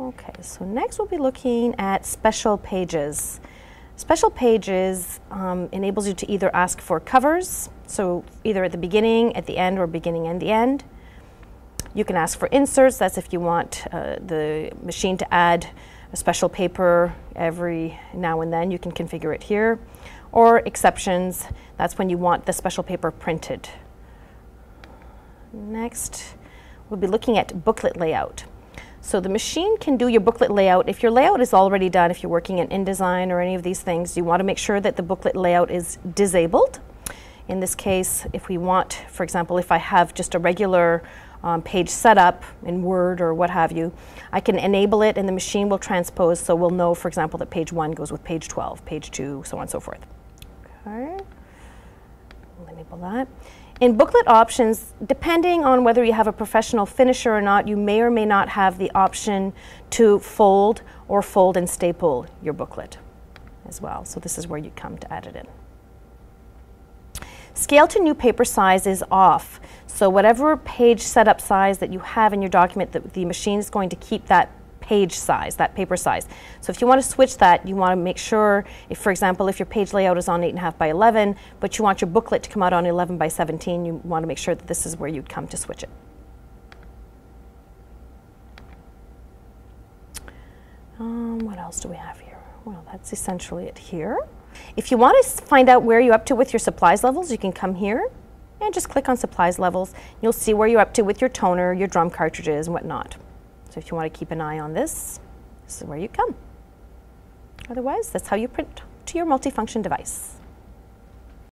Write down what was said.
Okay, so next we'll be looking at special pages. Special pages um, enables you to either ask for covers, so either at the beginning, at the end, or beginning and the end. You can ask for inserts, that's if you want uh, the machine to add a special paper every now and then, you can configure it here. Or exceptions, that's when you want the special paper printed. Next, we'll be looking at booklet layout. So the machine can do your booklet layout. If your layout is already done, if you're working in InDesign or any of these things, you want to make sure that the booklet layout is disabled. In this case, if we want, for example, if I have just a regular um, page setup in Word or what have you, I can enable it and the machine will transpose so we'll know, for example, that page 1 goes with page 12, page 2, so on and so forth. Okay, enable that. In booklet options, depending on whether you have a professional finisher or not, you may or may not have the option to fold or fold and staple your booklet as well. So this is where you come to add it in. Scale to new paper size is off. So whatever page setup size that you have in your document, the machine is going to keep that page size, that paper size. So if you want to switch that, you want to make sure, if for example, if your page layout is on 8.5 by 11, but you want your booklet to come out on 11 by 17, you want to make sure that this is where you'd come to switch it. Um, what else do we have here? Well, that's essentially it here. If you want to find out where you're up to with your supplies levels, you can come here and just click on supplies levels. You'll see where you're up to with your toner, your drum cartridges, and whatnot. If you want to keep an eye on this, this is where you come. Otherwise, that's how you print to your multifunction device.